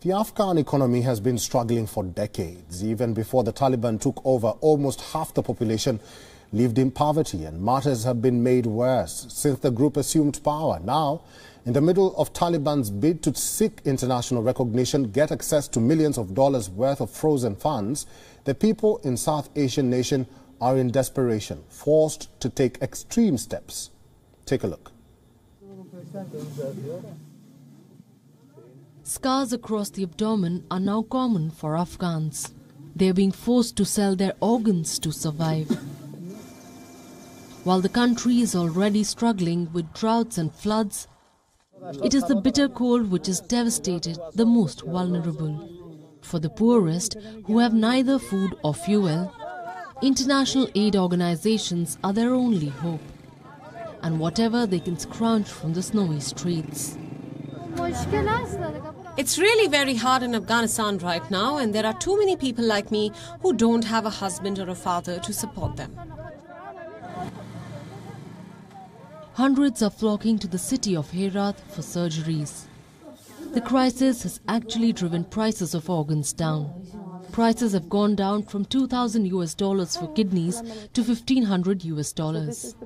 The Afghan economy has been struggling for decades. Even before the Taliban took over, almost half the population lived in poverty and matters have been made worse since the group assumed power. Now, in the middle of Taliban's bid to seek international recognition, get access to millions of dollars worth of frozen funds, the people in South Asian nation are in desperation, forced to take extreme steps. Take a look. Scars across the abdomen are now common for Afghans. They are being forced to sell their organs to survive. While the country is already struggling with droughts and floods, it is the bitter cold which has devastated the most vulnerable. For the poorest, who have neither food or fuel, international aid organizations are their only hope. And whatever they can scrounge from the snowy streets. It's really very hard in Afghanistan right now, and there are too many people like me who don't have a husband or a father to support them. Hundreds are flocking to the city of Herat for surgeries. The crisis has actually driven prices of organs down. Prices have gone down from 2000 US dollars for kidneys to 1500 US dollars.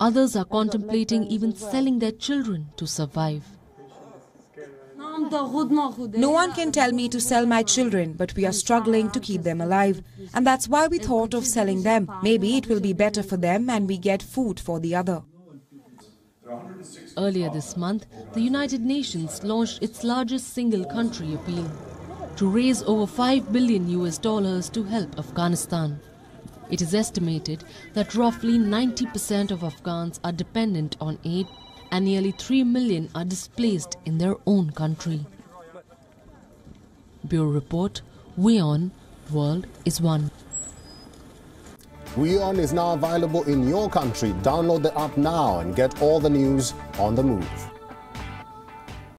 Others are contemplating even selling their children to survive. No one can tell me to sell my children, but we are struggling to keep them alive. And that's why we thought of selling them. Maybe it will be better for them and we get food for the other. Earlier this month, the United Nations launched its largest single country appeal to raise over 5 billion US dollars to help Afghanistan. It is estimated that roughly 90% of Afghans are dependent on aid and nearly 3 million are displaced in their own country. Bureau Report, WION, World is One. WION is now available in your country. Download the app now and get all the news on the move.